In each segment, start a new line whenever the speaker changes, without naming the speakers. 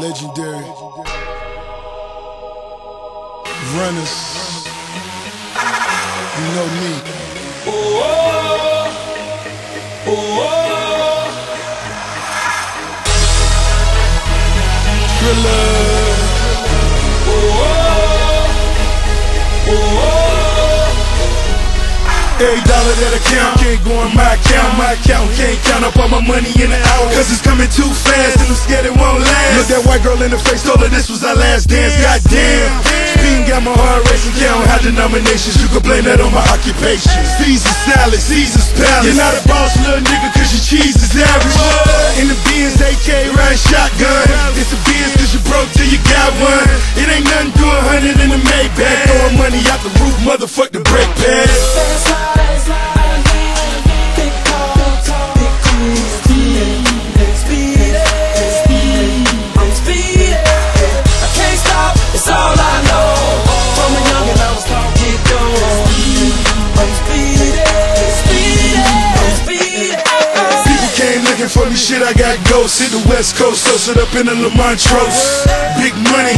legendary runners. You know me.
Oh, oh, oh,
Trilla. Every dollar that I count can't go in my account. My account can't count up all my money in an hour. Cause it's coming too fast and I'm scared it won't last. Look that white girl in the face, told her this was our last dance. Goddamn. Speeding got my heart racing. Count high denominations. You can blame that on my occupation. Caesar salad, Caesar's palace. You're not a boss, little nigga, cause your cheese is average. In the Benz, AK, riding shotgun. It's a Benz cause you broke till you got one. It ain't nothing to a hundred in the Maybach. Throwing money out the roof, motherfuck the brake pad. Me, shit, I got ghosts. Hit the west coast, so sit up in the Lamontros. Big money,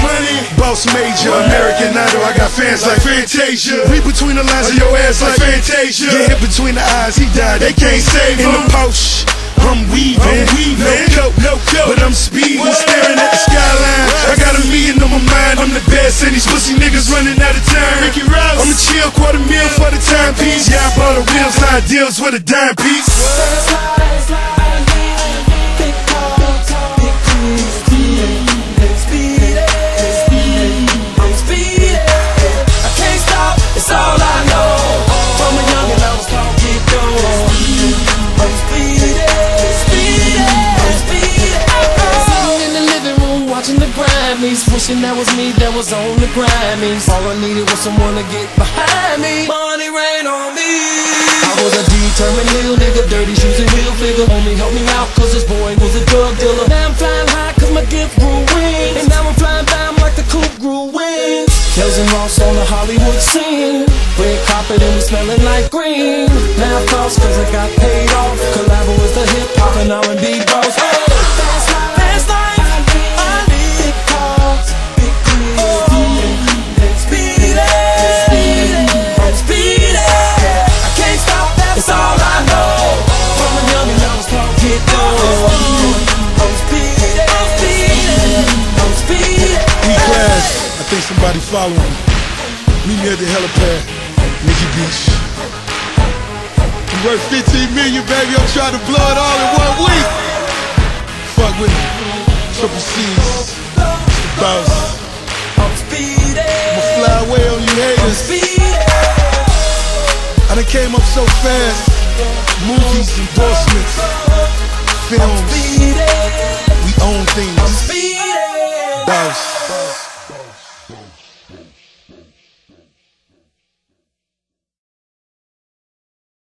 boss major, American Idol. I got fans like Fantasia. Read between the lines of your ass like Fantasia. Get hit between the eyes, he died, they can't save him. In the Porsche, I'm weaving, weaving no coat, no coat, but I'm speeding, staring at the skyline. I got a million on my mind, I'm the best, and these pussy niggas running out of time. Ricky Rouse, I'm a chill quarter meal for the timepiece. Yeah, I bought a sign deals with a dime piece.
Grammys Wishing that was me that was on the Grammys. All I needed was someone to get behind me. Money rain on me. I was a determined little nigga Dirty shoes and heel figure. Only help me out cause this boy was a drug dealer. Now I'm flying high cause my gift grew wings. And now I'm flying down like the coupe grew wings. Kells and Ross on the Hollywood scene. Red carpet and we smelling like green. Now course cause I got paid off
think somebody following me. Meet me at the helipad, Nikki Beach. You worth 15 million, baby. I'm trying to blow it all in one week. Fuck with me. Triple C's. The boss.
I'm speeding,
I'ma fly away on you
I'm
haters. I done came up so fast. Movies, endorsements, films. Boom.